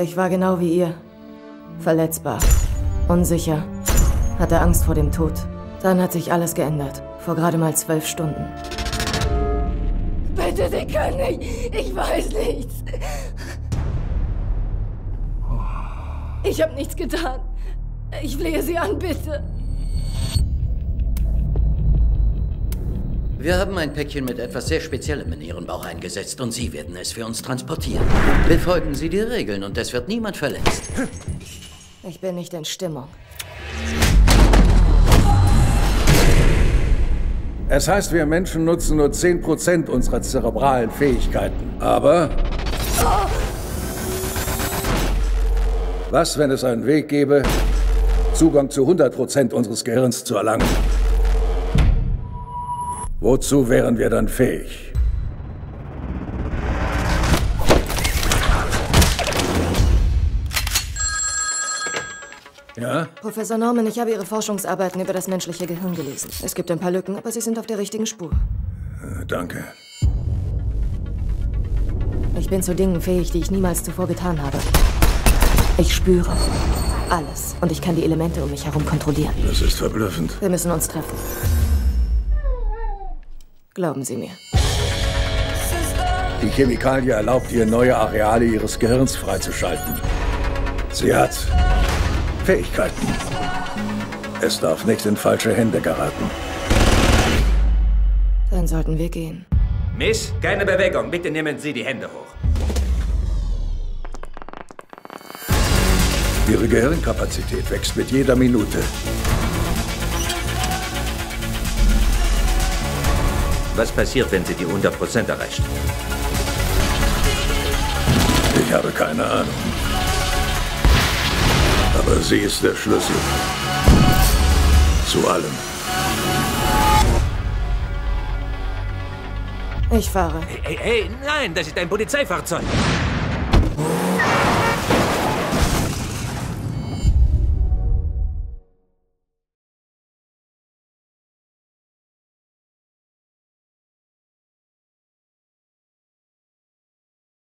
Ich war genau wie ihr. Verletzbar. Unsicher. Hatte Angst vor dem Tod. Dann hat sich alles geändert. Vor gerade mal zwölf Stunden. Bitte, Sie können nicht. Ich weiß nichts. Ich habe nichts getan. Ich flehe Sie an, bitte. Wir haben ein Päckchen mit etwas sehr Speziellem in Ihren Bauch eingesetzt und Sie werden es für uns transportieren. Befolgen Sie die Regeln und es wird niemand verletzt. Ich bin nicht in Stimmung. Es heißt, wir Menschen nutzen nur 10% unserer zerebralen Fähigkeiten. Aber... Was, wenn es einen Weg gäbe, Zugang zu 100% unseres Gehirns zu erlangen? Wozu wären wir dann fähig? Ja? Professor Norman, ich habe Ihre Forschungsarbeiten über das menschliche Gehirn gelesen. Es gibt ein paar Lücken, aber Sie sind auf der richtigen Spur. Äh, Danke. Ich bin zu Dingen fähig, die ich niemals zuvor getan habe. Ich spüre alles und ich kann die Elemente um mich herum kontrollieren. Das ist verblüffend. Wir müssen uns treffen. Glauben Sie mir. Die Chemikalie erlaubt ihr, neue Areale ihres Gehirns freizuschalten. Sie hat Fähigkeiten. Es darf nicht in falsche Hände geraten. Dann sollten wir gehen. Miss, keine Bewegung. Bitte nehmen Sie die Hände hoch. Ihre Gehirnkapazität wächst mit jeder Minute. Was passiert, wenn Sie die 100% erreicht? Ich habe keine Ahnung. Aber sie ist der Schlüssel. Zu allem. Ich fahre. Hey, hey, nein, das ist ein Polizeifahrzeug.